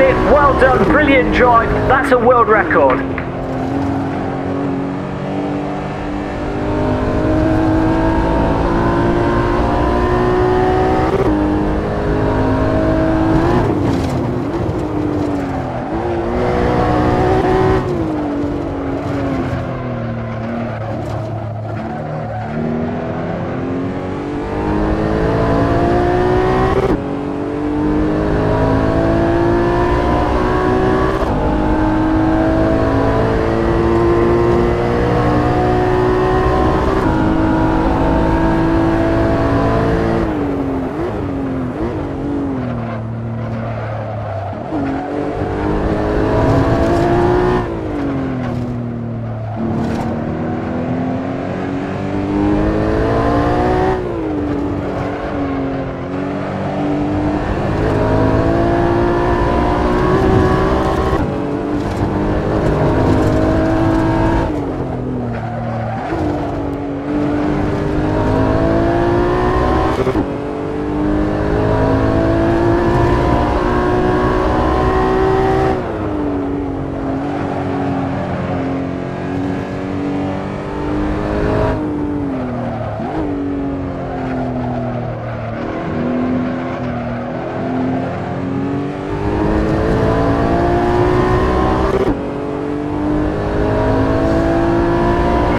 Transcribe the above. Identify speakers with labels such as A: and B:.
A: it. Well done. Brilliant job. That's a world record. Пока.